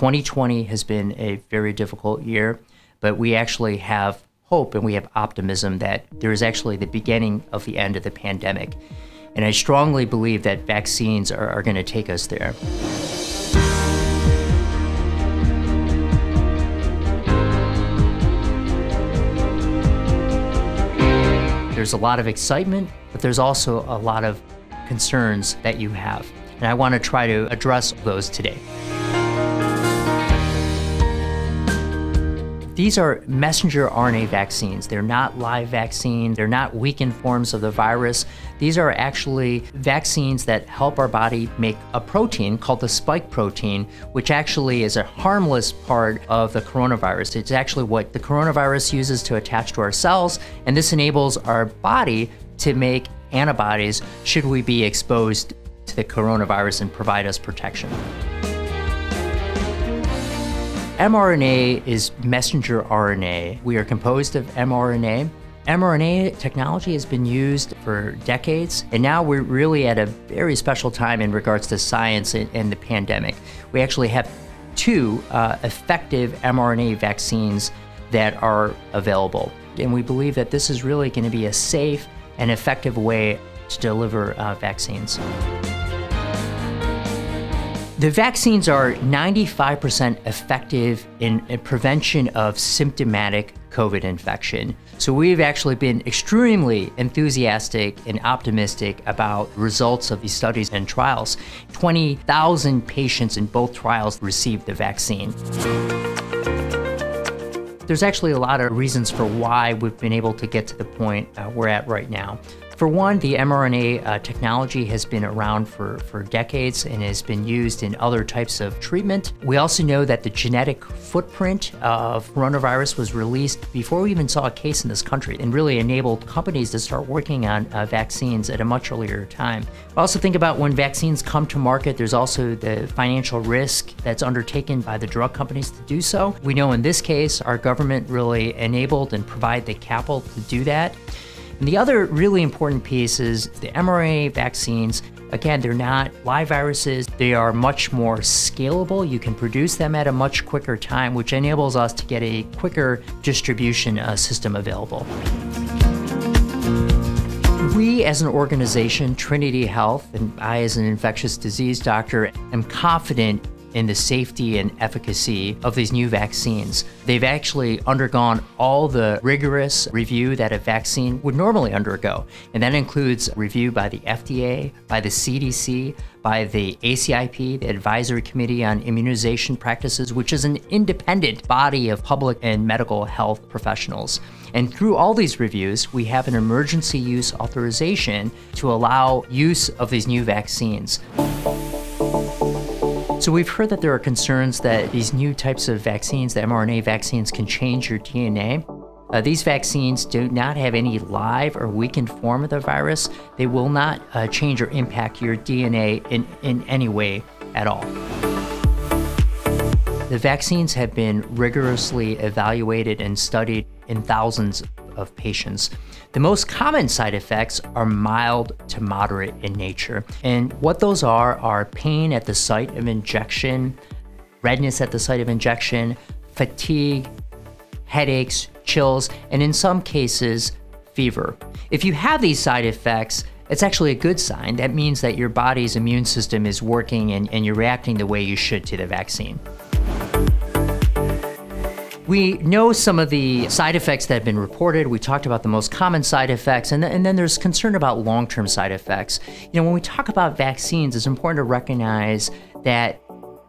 2020 has been a very difficult year, but we actually have hope and we have optimism that there is actually the beginning of the end of the pandemic. And I strongly believe that vaccines are, are going to take us there. There's a lot of excitement, but there's also a lot of concerns that you have. And I want to try to address those today. These are messenger RNA vaccines. They're not live vaccines. They're not weakened forms of the virus. These are actually vaccines that help our body make a protein called the spike protein, which actually is a harmless part of the coronavirus. It's actually what the coronavirus uses to attach to our cells, and this enables our body to make antibodies should we be exposed to the coronavirus and provide us protection mRNA is messenger RNA. We are composed of mRNA. mRNA technology has been used for decades, and now we're really at a very special time in regards to science and, the pandemic. We actually have two uh, effective mRNA vaccines that are available, and we believe that this is really going to be a safe and effective way to deliver uh, vaccines. The vaccines are 95% effective in, in prevention of symptomatic COVID infection. So we've actually been extremely enthusiastic and optimistic about results of these studies and trials. 20,000 patients in both trials received the vaccine. There's actually a lot of reasons for why we've been able to get to the point uh, we're at right now. For one, the mRNA uh, technology has been around for, for decades and has been used in other types of treatment. We also know that the genetic footprint of coronavirus was released before we even saw a case in this country and really enabled companies to start working on uh, vaccines at a much earlier time. Also think about when vaccines come to market, there's also the financial risk that's undertaken by the drug companies to do so. We know in this case, our government really enabled and provided the capital to do that. And the other really important piece is the mRNA vaccines. Again, they're not live viruses. They are much more scalable. You can produce them at a much quicker time, which enables us to get a quicker distribution uh, system available. We as an organization, Trinity Health, and I as an infectious disease doctor, am confident in the safety and efficacy of these new vaccines. They've actually undergone all the rigorous review that a vaccine would normally undergo, and that includes review by the FDA, by the CDC, by the ACIP, the Advisory Committee on Immunization Practices, which is an independent body of public and medical health professionals. And through all these reviews, we have an emergency use authorization to allow use of these new vaccines. So we've heard that there are concerns that these new types of vaccines, the mRNA vaccines, can change your DNA. Uh, these vaccines do not have any live or weakened form of the virus. They will not uh, change or impact your DNA in, in any way at all. The vaccines have been rigorously evaluated and studied in thousands of patients. The most common side effects are mild to moderate in nature. And what those are are pain at the site of injection, redness at the site of injection, fatigue, headaches, chills, and in some cases, fever. If you have these side effects, it's actually a good sign. That means that your body's immune system is working and, and you're reacting the way you should to the vaccine. We know some of the side effects that have been reported. We talked about the most common side effects, and, th and then there's concern about long term side effects. You know, when we talk about vaccines, it's important to recognize that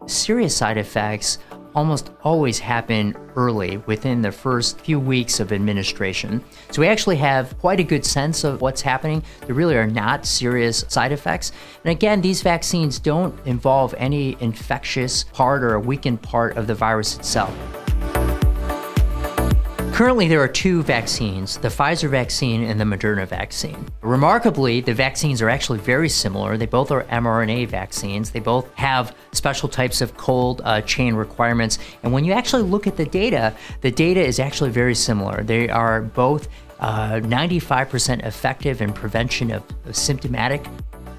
serious side effects almost always happen early within the first few weeks of administration. So we actually have quite a good sense of what's happening. There really are not serious side effects. And again, these vaccines don't involve any infectious part or a weakened part of the virus itself. Currently, there are two vaccines, the Pfizer vaccine and the Moderna vaccine. Remarkably, the vaccines are actually very similar. They both are mRNA vaccines. They both have special types of cold uh, chain requirements. And when you actually look at the data, the data is actually very similar. They are both 95% uh, effective in prevention of, of symptomatic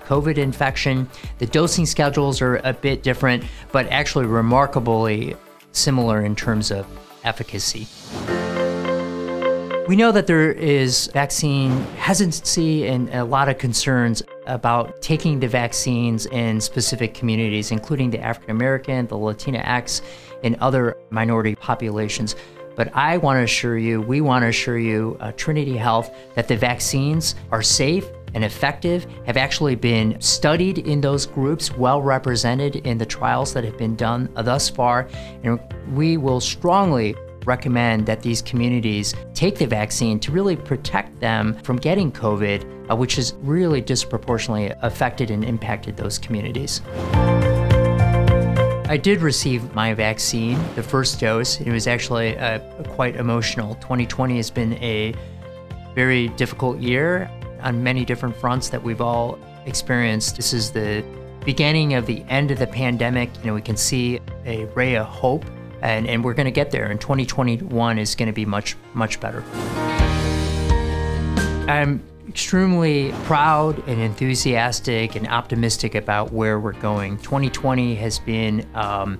COVID infection. The dosing schedules are a bit different, but actually remarkably similar in terms of efficacy. We know that there is vaccine hesitancy and a lot of concerns about taking the vaccines in specific communities, including the African American, the Latinx, and other minority populations. But I want to assure you, we want to assure you, uh, Trinity Health, that the vaccines are safe and effective, have actually been studied in those groups, well represented in the trials that have been done thus far. And we will strongly recommend that these communities take the vaccine to really protect them from getting COVID, uh, which has really disproportionately affected and impacted those communities. I did receive my vaccine, the first dose. It was actually uh, quite emotional. 2020 has been a very difficult year on many different fronts that we've all experienced. This is the beginning of the end of the pandemic. You know, we can see a ray of hope and, and we're going to get there. And 2021 is going to be much, much better. I'm extremely proud and enthusiastic and optimistic about where we're going. 2020 has been, um,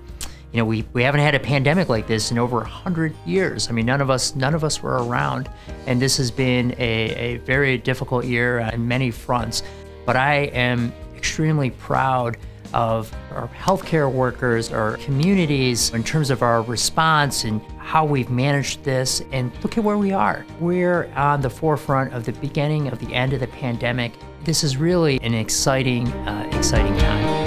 you know, we, we haven't had a pandemic like this in over 100 years. I mean, none of us none of us were around, and this has been a, a very difficult year on many fronts. But I am extremely proud of our healthcare workers, our communities, in terms of our response and how we've managed this. And look at where we are. We're on the forefront of the beginning of the end of the pandemic. This is really an exciting, uh, exciting time.